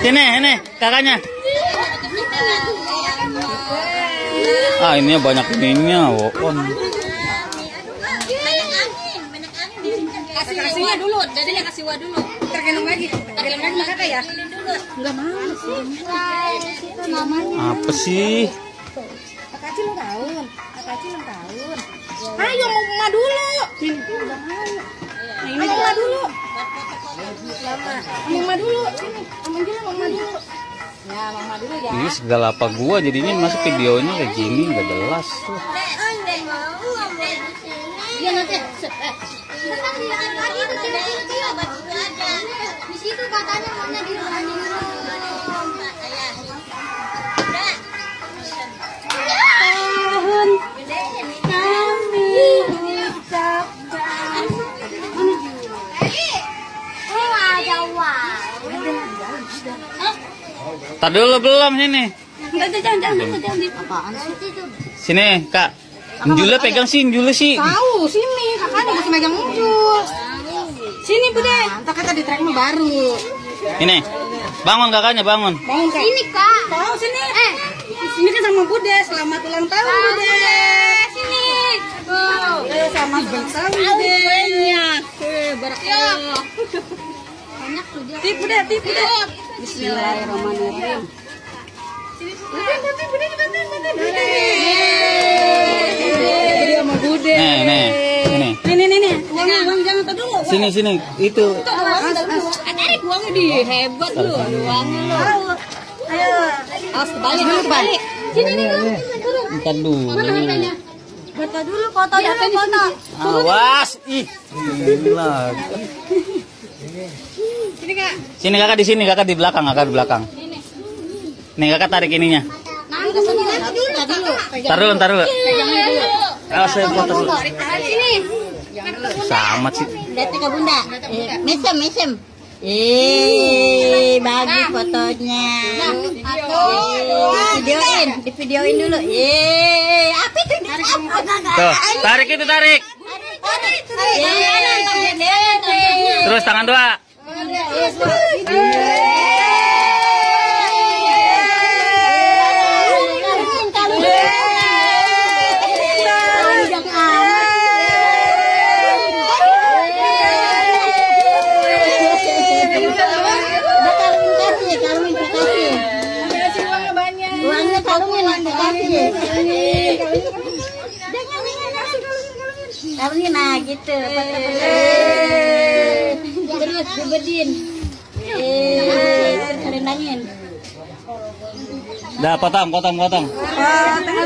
Sini, ini kakaknya. Ah, ini banyak ininya, won. Kasih kasihnya dulu, dadanya kasih wa dulu. Tergelung lagi. Tergelung lagi kakak ya? Enggak mau sih. Itu namanya. Apa sih? Kakak ulang tahun. Kakak ulang tahun. Ayo mau mama dulu. Ini enggak mau. Ini mama dulu. Lama. Mama dulu. Sini. Mama dulu, mama dulu. Ya, mama dulu ya. Ini segala apa gua jadinya masuk videonya kayak gini nggak jelas tuh. Iya nanti. Lagi tuh sini obat itu ada. Di situ katanya maunya di rumah ini. Tahun kami ucapkan. Ada wow. Tak dulu belum sini. Enggak jangan jangan jangan di apaan sih? Sini, Kak. Njula pegang sih, Njula sih. Tahu sini kakaknya masih megang muncul. Sini bude. Entar kita di track baru. Ini. Bangun kakaknya, bangun. Bangun kak. Sini kak. Tahu sini. Eh. Sini kan sama bude. Selamat ulang tahun bude. Sini. Oh. Eh, selamat ulang tahun bude. Banyak. Eh, barakallah. Banyak tuh dia. Tip bude, tip bude. Bismillahirrahmanirrahim. Bude, bude, bude, bude, bude, bude. Nih, nih. Ini. Nih, nih, nih, nih. Uangnya, uang jangan dulu. Sini, sini. Itu. Tarik uangnya di hebat lu, uangnya lu. Ayo. Awas kebalik, dulu kebalik. Sini nih, turun. Ntar dulu. Foto dulu, foto dulu, foto. Awas. Ih. Gila. Sini kak. Sini kakak di sini, kakak di belakang, kakak di belakang. Nih kakak tarik ininya. Nah, dulu. Dulu, dulu. Pegangan dulu. Awas saya foto dulu. Sini. Samat sih. Lihat ke bunda. Mesem, mesem. Eh, bagi fotonya. Videoin, di videoin dulu. Eh, apa itu? Tuh, tarik itu tarik. Terus tangan dua. Kalungin nah gitu. Terus dibedin. Eh, rendangin. Dah potong, potong, potong.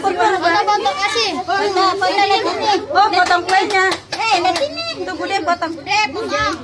Foto-foto kasih. Foto, foto lihat sini. Oh, potong kuenya. Eh, lihat sini. Tuh, Bude potong. Bude, potong.